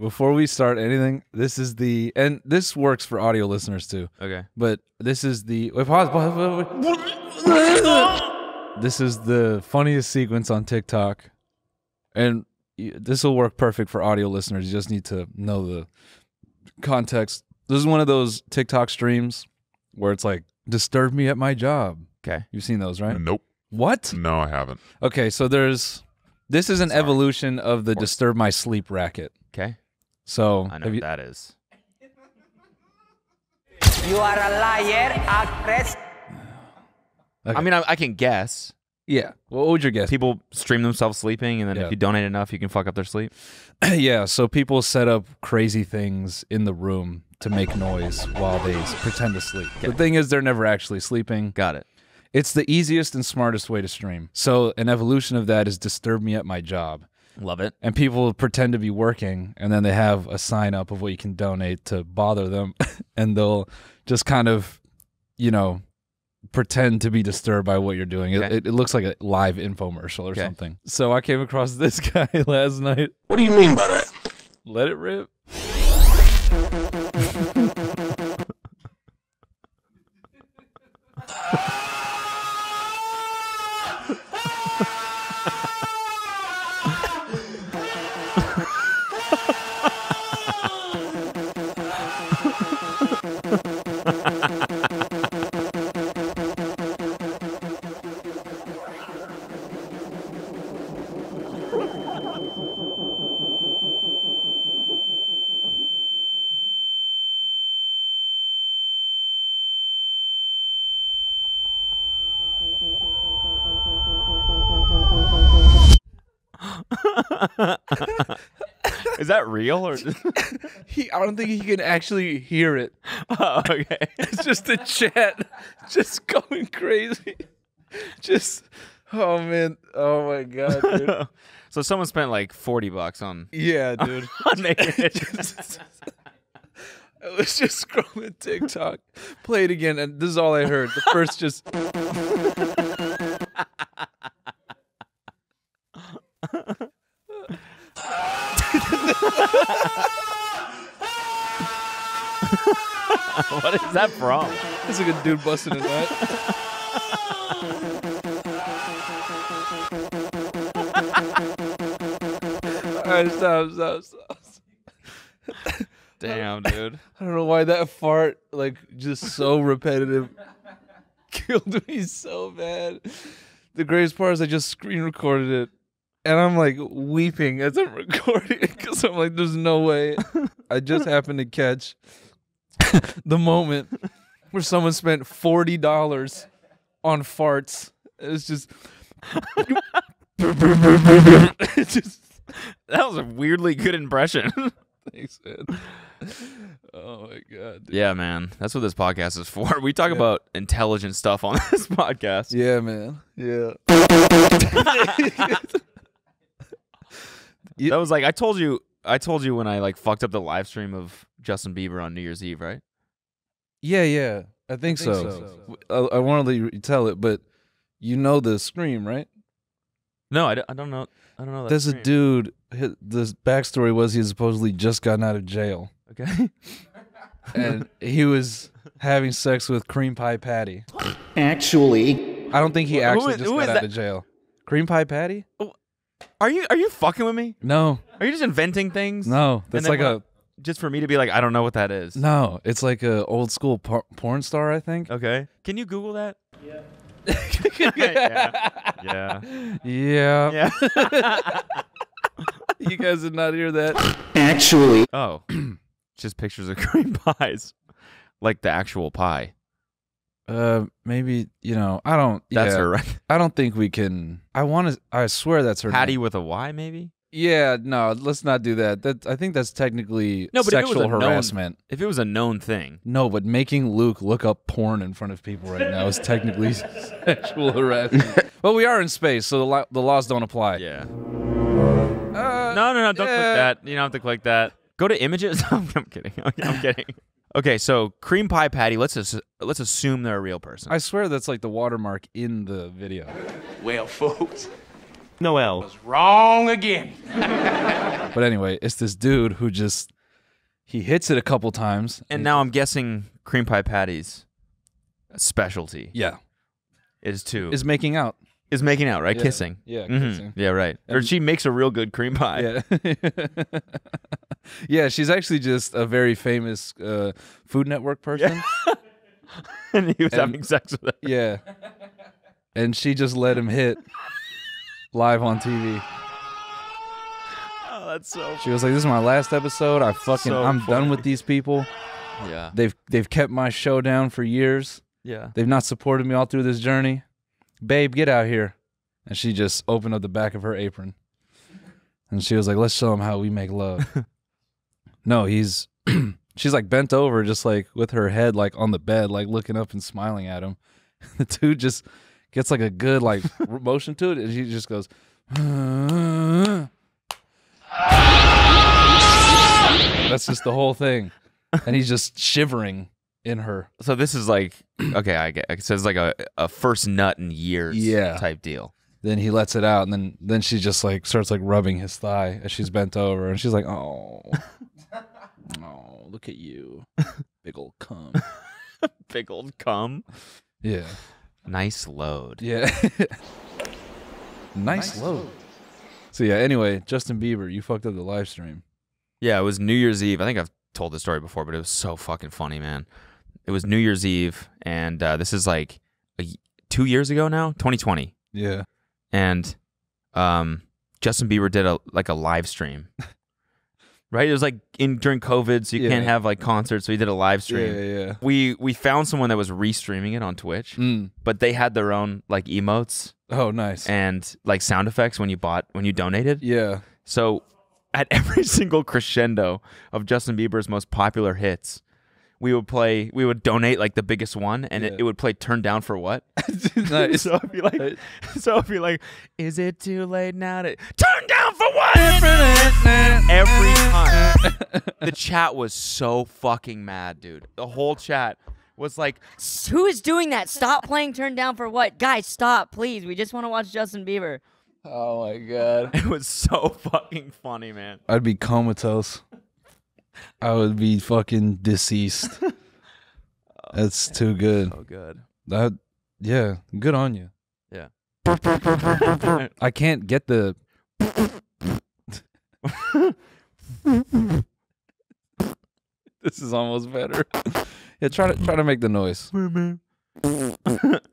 before we start anything, this is the and this works for audio listeners too. Okay. But this is the wait, pause, pause, wait, wait. This is the funniest sequence on TikTok, and this will work perfect for audio listeners. You just need to know the context. This is one of those TikTok streams where it's like disturb me at my job. Okay. You've seen those, right? Nope. What? No, I haven't. Okay, so there's this is an evolution of the disturb my sleep racket. Okay. So I know have what you, that is. You are a liar, actress. Okay. I mean, I, I can guess. yeah. What would your guess? People stream themselves sleeping, and then Yeah. if you donate enough, you can fuck up their sleep. yeah, so people set up crazy things in the room to make noise while they pretend to sleep. The thing is, they're never actually sleeping. Got it. It's the easiest and smartest way to stream. So, an evolution of that is disturb me at my job. Love it. And people pretend to be working, and then they have a sign up of what you can donate to bother them, and they'll just kind of, you know, pretend to be disturbed by what you're doing. It, Okay. it, it looks like a live infomercial or Okay. something. So I came across this guy last night. What do you mean by that? Let it rip. Is that real or? He, I don't think he can actually hear it. oh, okay. It's just the chat, just going crazy. Just, oh man, oh my god, dude. so someone spent like forty bucks on Yeah, dude. on making it. I was just scrolling TikTok, play it again, and this is all I heard. The first just. what is that from? It's like a dude busting a nut. All right, stop, stop, stop. Damn, dude. I don't know why that fart, like, just so repetitive, killed me so bad. The greatest part is I just screen recorded it, and I'm like weeping as I'm recording it because I'm like, there's no way. I just happened to catch the moment where someone spent forty dollars on farts. It's just, it's just That was a weirdly good impression. thanks, man. Oh my god. dude. yeah, man. That's what this podcast is for. We talk about intelligent stuff on this podcast. Yeah, man. Yeah. That was like I told you. I told you when I like fucked up the live stream of Justin Bieber on New Year's Eve, right? Yeah, yeah. I think, so. I, I wanted to tell it, but you know the scream, right? No, I don't, I don't know. I don't know. That There's a dude. hi- The backstory was he had supposedly just gotten out of jail, Okay. and he was having sex with Cream Pie Patty. Actually, I don't think he actually is- just who got out that? of jail. Cream Pie Patty? Oh, are you are you fucking with me? No, Are you just inventing things? no. That's then like a what- Just for me to be like, I don't know what that is. no. It's like a old school por- porn star, I think. Okay. Can you Google that? yeah. Yeah. Yeah. Yeah. you guys did not hear that. actually, Oh. just pictures of cream pies. Like the actual pie. Uh, maybe you know. I don't. That's yeah. her right. I don't think we can. I want to. I swear that's her. Patty name. with a Y, maybe? Yeah, no, let's not do that. That I think that's technically No, but if it was sexual a known- harassment. If it was a known thing. No, but making Luke look up porn in front of people right now is technically sexual harassment. well, we are in space, so the lo- the laws don't apply. Yeah. Uh, No, no, no. Don't yeah. click that. You don't have to click that. Go to images. I'm, I'm kidding. I'm kidding. Okay, so cream pie patty. Let's ass- let's assume they're a real person. I swear that's like the watermark in the video. Well, folks, Noel. was wrong again. But anyway, it's this dude who just he hits it a couple times. And now I'm guessing cream pie patties specialty yeah, is to is making out. is making out, right? Yeah. Kissing. Yeah, Mhm. kissing. Yeah, right. or she makes a real good cream pie. Yeah. yeah, she's actually just a very famous uh, Food Network person. and he was And- having sex with her. Yeah. And she just let him hit live on TV. Oh, that's so She was like, "This is my last episode. I fucking So I'm done with these people. Yeah. They've they've kept my show down for years. Yeah. They've not supported me all through this journey. Babe, get out here." And she just opened up the back of her apron. And she was like, "Let's show him how we make love." no, he's she's like bent over just like with her head like on the bed like looking up and smiling at him. the dude just gets like a good like motion to it and he just goes That's just the whole thing. And he's just shivering in her. So this is like okay, I get so it's like a, a first nut in years Yeah. type deal. Then he lets it out and then then she just like starts like rubbing his thigh as she's bent over and she's like, "Oh. Oh, look at you. Big old cum." Big old cum. Yeah. Nice load. Yeah. nice, load. So yeah, anyway, Justin Bieber, you fucked up the live stream. Yeah, it was New Year's Eve. I think I've told this story before, but it was so fucking funny, man. It was New Year's Eve, and uh, this is like a y two years ago now, 2020, Yeah. and um, Justin Bieber did a like a live stream. right, it was like in during COVID, so you can't have like concerts, so he did a live stream. yeah, yeah. We we found someone that was restreaming it on Twitch, Mm. but they had their own like emotes Oh, nice. and like sound effects when you bought when you donated. yeah. So at every single crescendo of Justin Bieber's most popular hits, we would play we would donate like the biggest one and it, Yeah. it would play turn down for what? nice. so it'd be like so it'd be like, is it too late now to turn down for what? Every time. the chat was so fucking mad, dude. The whole chat was like, Who is doing that? Stop playing Turn Down for What? Guys, stop, please. We just want to watch Justin Bieber. oh my god. it was so fucking funny, man. I'd be comatose. I would be fucking deceased. That's too good. So good. That yeah, good on you. Yeah. I can't get the This is almost better. Yeah, try to try to make the noise.